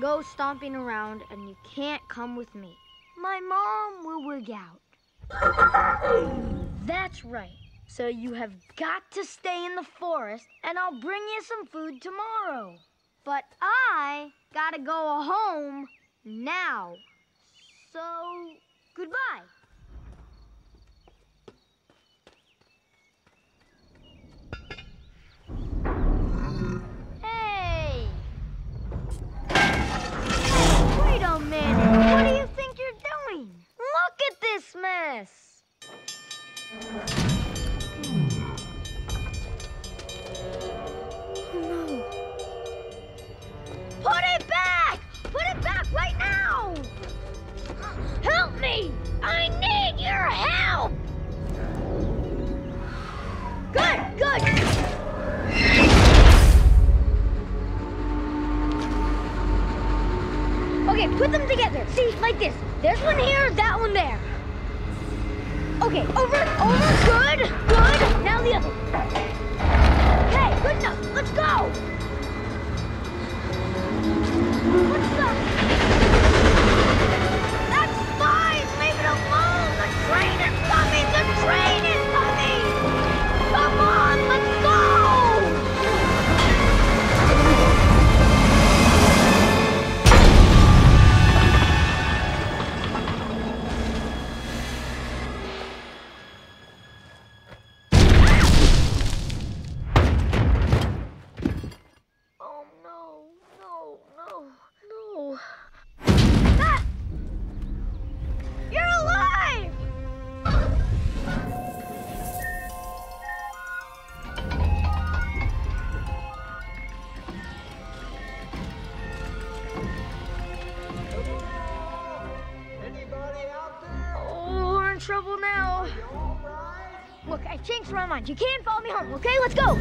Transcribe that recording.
go stomping around and you can't come with me. My mom will wig out. That's right. So you have got to stay in the forest and I'll bring you some food tomorrow. But I gotta go home now. So, goodbye. Okay, put them together. See, like this. There's one here, that one there. Okay, over, over, good, good. Trouble now. Look, I changed my mind. You can't follow me home, okay? Let's go.